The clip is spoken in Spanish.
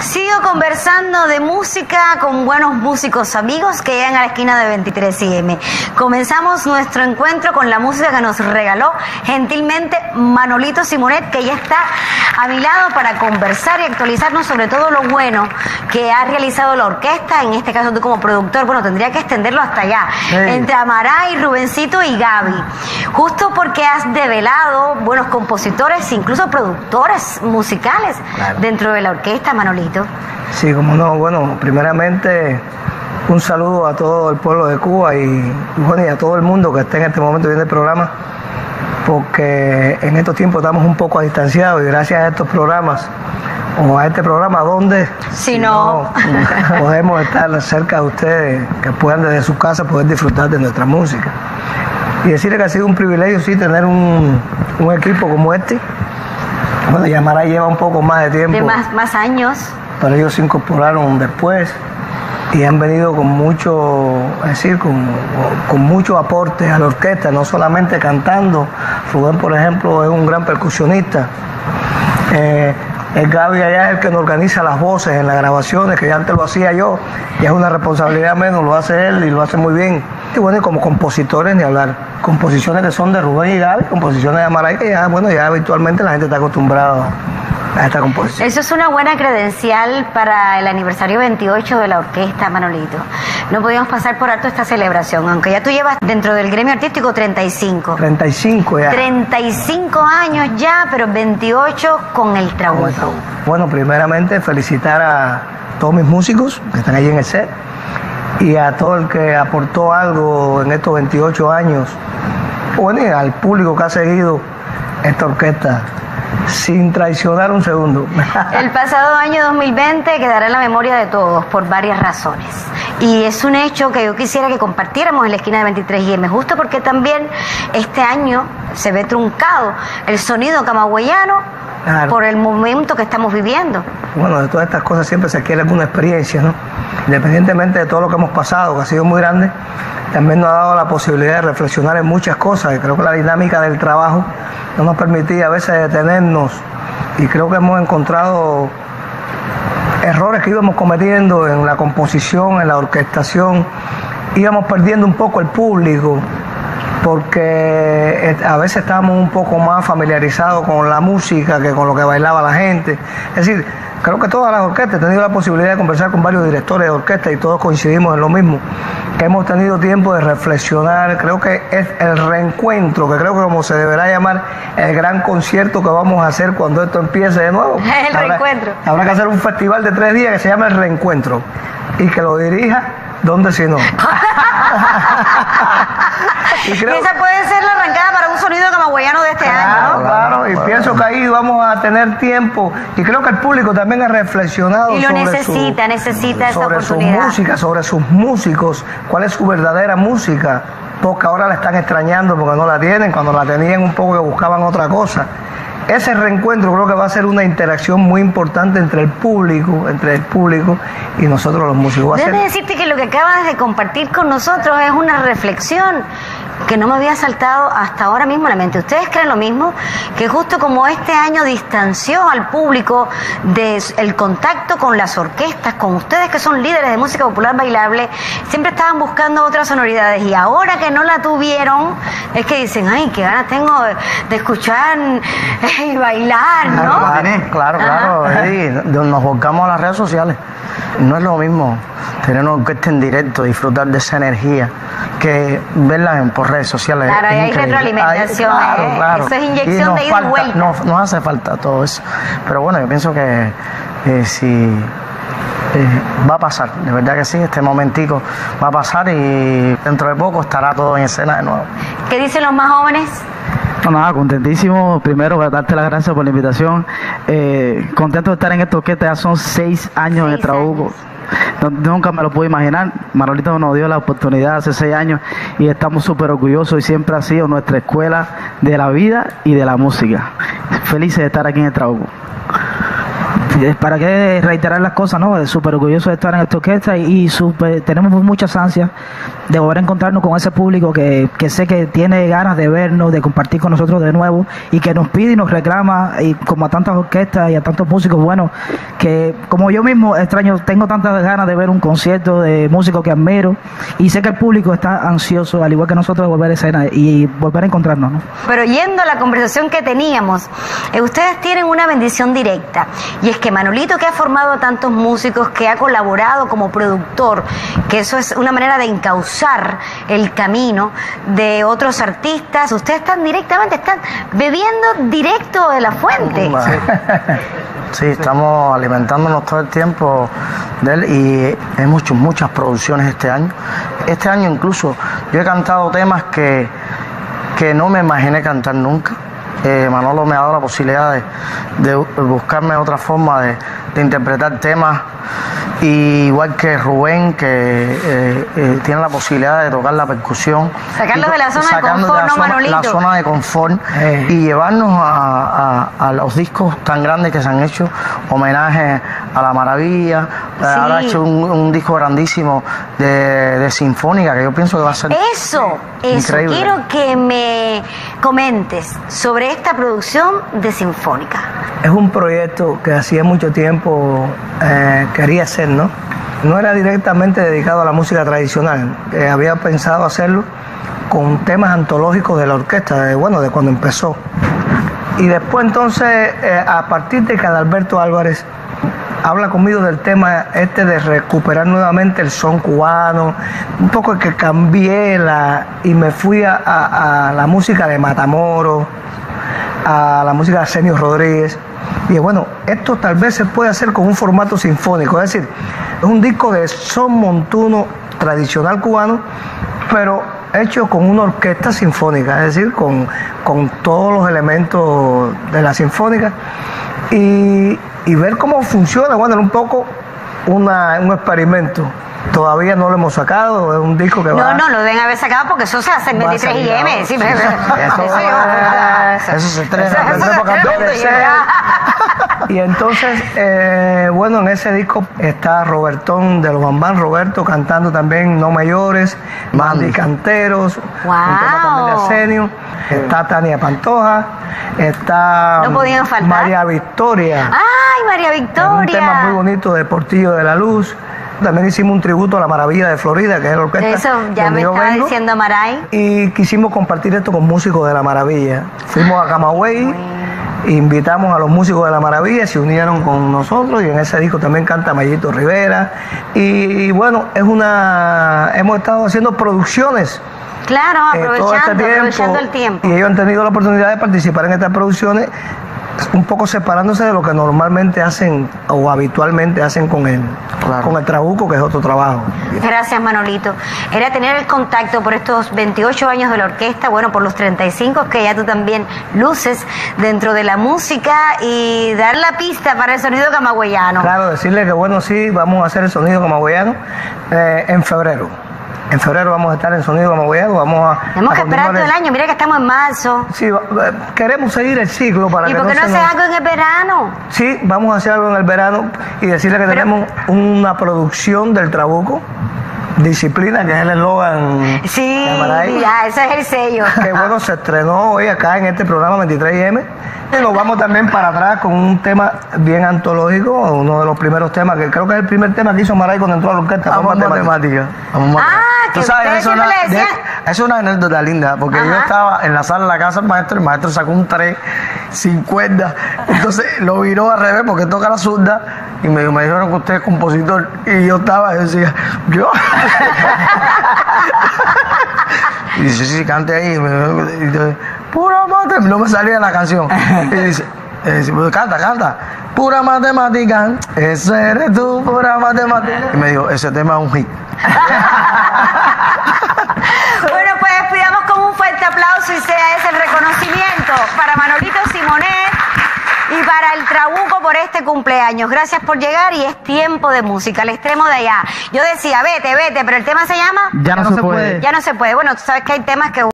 Sigo conversando de música con buenos músicos amigos que llegan a la esquina de 23 IM. Comenzamos nuestro encuentro con la música que nos regaló gentilmente Manolito Simonet, que ya está a mi lado para conversar y actualizarnos sobre todo lo bueno que ha realizado la orquesta, en este caso tú como productor, bueno, tendría que extenderlo hasta allá, entre Amaray, Rubencito y Gaby, justo porque has develado buenos compositores, incluso productores musicales dentro de la orquesta, Manolito. Sí, como no, bueno, primeramente un saludo a todo el pueblo de Cuba y, bueno, y a todo el mundo que esté en este momento viendo el programa, porque en estos tiempos estamos un poco distanciados y gracias a estos programas o a este programa donde si, no, podemos estar cerca de ustedes, que puedan desde su casa poder disfrutar de nuestra música. Y decirle que ha sido un privilegio sí tener un, un equipo como este. Bueno, Yamara lleva un poco más de tiempo. De más, más años. Pero ellos se incorporaron después y han venido con mucho, es decir, con, con mucho aporte a la orquesta, no solamente cantando. Rubén, por ejemplo, es un gran percusionista. Eh, el Gaby allá es el que nos organiza las voces en las grabaciones, que ya antes lo hacía yo, y es una responsabilidad menos, lo hace él y lo hace muy bien. Y bueno, y como compositores ni hablar, composiciones que son de Rubén y Gaby, composiciones de Amaray, que ya, bueno, ya habitualmente la gente está acostumbrada a esta composición. Eso es una buena credencial para el aniversario 28 de la orquesta, Manolito. No podíamos pasar por alto esta celebración, aunque ya tú llevas dentro del gremio artístico 35. 35 ya. 35 años ya, pero 28 con el trabajo. Bueno, primeramente felicitar a todos mis músicos que están ahí en el set y a todo el que aportó algo en estos 28 años, bueno, al público que ha seguido esta orquesta sin traicionar un segundo. El pasado año 2020 quedará en la memoria de todos por varias razones. Y es un hecho que yo quisiera que compartiéramos en la esquina de 23 m justo porque también este año se ve truncado el sonido camagüeyano por el momento que estamos viviendo. Bueno, de todas estas cosas siempre se adquiere alguna experiencia, ¿no? Independientemente de todo lo que hemos pasado, que ha sido muy grande, también nos ha dado la posibilidad de reflexionar en muchas cosas. Y creo que la dinámica del trabajo no nos permitía a veces detenernos y creo que hemos encontrado errores que íbamos cometiendo en la composición, en la orquestación, íbamos perdiendo un poco el público porque eh, a veces estábamos un poco más familiarizados con la música que con lo que bailaba la gente. Es decir, creo que todas las orquestas, he tenido la posibilidad de conversar con varios directores de orquesta y todos coincidimos en lo mismo, que hemos tenido tiempo de reflexionar, creo que es el reencuentro, que creo que como se deberá llamar el gran concierto que vamos a hacer cuando esto empiece de nuevo. El reencuentro. Habrá que hacer un festival de tres días que se llama el reencuentro y que lo dirija ¿Dónde si no? y esa puede ser la arrancada para un sonido camagüeyano de este año, ¿no? Claro, y pienso que ahí vamos a tener tiempo y creo que el público también ha reflexionado y lo sobre necesita, su, necesita esa sobre su música, sobre sus músicos, cuál es su verdadera música, porque ahora la están extrañando porque no la tienen, cuando la tenían un poco que buscaban otra cosa ese reencuentro creo que va a ser una interacción muy importante entre el público, entre el público y nosotros los músicos. Debe decirte que lo que acabas de compartir con nosotros es una reflexión que no me había saltado hasta ahora mismo en la mente. ¿Ustedes creen lo mismo? Que justo como este año distanció al público del contacto con las orquestas, con ustedes que son líderes de música popular bailable, siempre estaban buscando otras sonoridades y ahora que no la tuvieron, es que dicen, ay, qué ganas tengo de, escuchar y bailar, ¿no? Claro, claro, claro. nos volcamos a las redes sociales. No es lo mismo tener una orquesta en directo, disfrutar de esa energía, que verla por redes sociales. Claro, hay retroalimentación, ¿eh? eso es inyección de ida y vuelta. Nos, nos, hace falta todo eso. Pero bueno, yo pienso que eh, si eh, va a pasar, de verdad que sí, este momentico va a pasar y dentro de poco estará todo en escena de nuevo. ¿Qué dicen los más jóvenes? No, nada, contentísimo. Primero, darte las gracias por la invitación. Eh, contento de estar en esto que ya son seis años en el trabajo. Nunca me lo pude imaginar. Marolito nos dio la oportunidad hace seis años y estamos súper orgullosos y siempre ha sido nuestra escuela de la vida y de la música. Felices de estar aquí en el trabajo. Para qué reiterar las cosas, ¿no? Súper orgulloso de estar en esta orquesta y, super, tenemos muchas ansias de volver a encontrarnos con ese público que, que sé que tiene ganas de vernos, de compartir con nosotros de nuevo y que nos pide y nos reclama, y como a tantas orquestas y a tantos músicos buenos, que como yo mismo extraño, tengo tantas ganas de ver un concierto de músicos que admiro y sé que el público está ansioso, al igual que nosotros, de volver a escena y volver a encontrarnos, ¿no? Pero yendo a la conversación que teníamos, eh, ustedes tienen una bendición directa y es que Manolito, que ha formado a tantos músicos, que ha colaborado como productor, que eso es una manera de encauzar el camino de otros artistas, ustedes están directamente, están bebiendo directo de la fuente. Sí, estamos alimentándonos todo el tiempo de él y hay muchas, muchas producciones este año. Este año incluso yo he cantado temas que, que no me imaginé cantar nunca. Eh, Manolo me ha dado la posibilidad de, buscarme otra forma de, de interpretar temas y igual que Rubén, que eh, eh, tiene la posibilidad de tocar la percusión. Sacarlo de la zona de confort, la, zona, la zona de confort y llevarnos a, los discos tan grandes que se han hecho, homenaje a la maravilla. Eh, ahora ha hecho un, disco grandísimo de, sinfónica que yo pienso que va a ser. Eso, eso. Quiero que me comentes sobre esta producción de sinfónica. Es un proyecto que hacía mucho tiempo quería hacer ¿no? era directamente dedicado a la música tradicional, había pensado hacerlo con temas antológicos de la orquesta, de, bueno, de cuando empezó. Y después entonces, eh, a partir de que Adalberto Álvarez habla conmigo del tema este de recuperar nuevamente el son cubano, un poco que cambié la, y me fui a, la música de Matamoros, a la música de Arsenio Rodríguez, y bueno, esto tal vez se puede hacer con un formato sinfónico, es decir, es un disco de son montuno tradicional cubano, pero hecho con una orquesta sinfónica, es decir, con, con todos los elementos de la sinfónica y, y ver cómo funciona, bueno, un poco una, un experimento. Todavía no lo hemos sacado, es un disco que no, va... No, no, lo deben haber sacado porque eso se hace en 23 IM. Sí, eso, eso, se estrena. Y entonces, eh, bueno, en ese disco está Robertón de los Bambán, Roberto cantando también No Mayores, Mandy Canteros, wow. un tema también de Arsenio, está Tania Pantoja, está María Victoria. ¡Ay, María Victoria! un tema muy bonito de Portillo de la Luz. También hicimos un tributo a la Maravilla de Florida, que es la orquesta. Eso ya me estaba diciendo Maray. Y quisimos compartir esto con músicos de la Maravilla. Fuimos a Camagüey invitamos a los músicos de la maravilla, se unieron con nosotros y en ese disco también canta Mayito Rivera. Y, bueno, es una hemos estado haciendo producciones. Claro, eh, este aprovechando, el tiempo. Y ellos han tenido la oportunidad de participar en estas producciones un poco separándose de lo que normalmente hacen o habitualmente hacen con el, con el trabuco, que es otro trabajo. Gracias, Manolito. Era tener el contacto por estos 28 años de la orquesta, bueno, por los 35 que ya tú también luces dentro de la música y dar la pista para el sonido camagüeyano. Claro, decirle que bueno, sí, vamos a hacer el sonido camagüeyano eh, en febrero. En febrero vamos a estar en Sonido Camagüeyano, vamos a... Tenemos que esperar todo el año, mira que estamos en marzo. Sí, queremos seguir el ciclo para ¿Y que por qué no, haces algo en el verano? Sí, vamos a hacer algo en el verano y decirle que tenemos una producción del Trabuco Disciplina, que es el eslogan. Sí, ya, ese es el sello. Que bueno, se estrenó hoy acá en este programa 23M. Y nos vamos también para atrás con un tema bien antológico, uno de los primeros temas, que creo que es el primer tema que hizo Maray cuando entró a la orquesta. Vamos a matemática. Ah, Tú sabes, eso, es una anécdota linda, porque yo estaba en la sala de la casa del maestro, el maestro sacó un 3 sin cuerda, entonces lo viró al revés porque toca la zurda y me, me dijeron que usted es compositor y yo estaba y decía, yo y dice, sí, cante ahí. Y me, pura matemática. No me salía la canción. Y dice, pues, canta, canta. Pura matemática. Ese eres tú, pura matemática. Y me dijo, ese tema es un hit. bueno, pues despidamos con un fuerte aplauso y sea ese el reconocimiento para Manolito Simonet y para el Trabuco por este cumpleaños. Gracias por llegar y es tiempo de música, al extremo de allá. Yo decía, vete, vete, pero el tema se llama... Ya no, se, puede. Ya no se puede. Bueno, tú sabes que hay temas que...